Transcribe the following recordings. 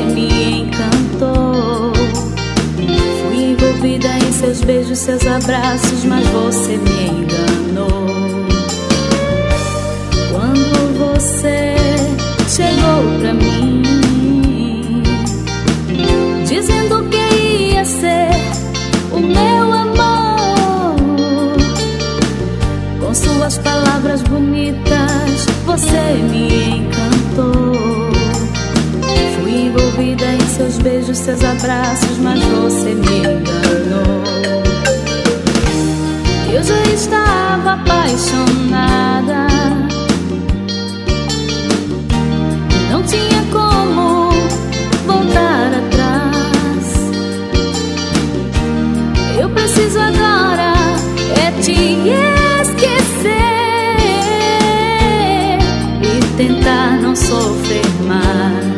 me encantou. Fui envolvida em seus beijos, seus abraços, mas você me enganou. Quando você seus abraços, mas você me enganou. Eu já estava apaixonada. Não tinha como voltar atrás. Eu preciso agora é te esquecer e tentar não sofrer mais.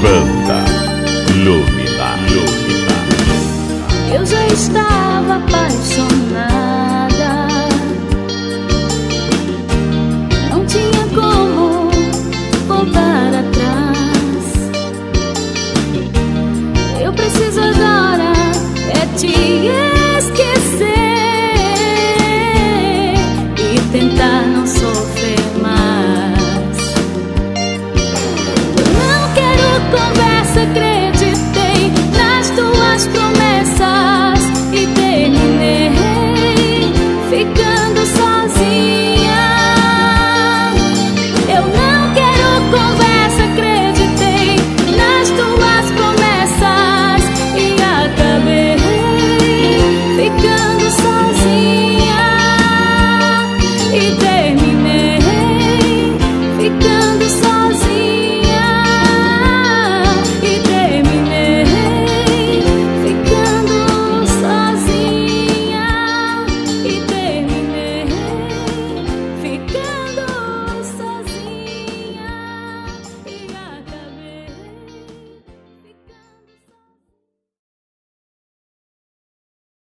Banda Lumina. Lumina. Eu já estava apaixonada. cuando se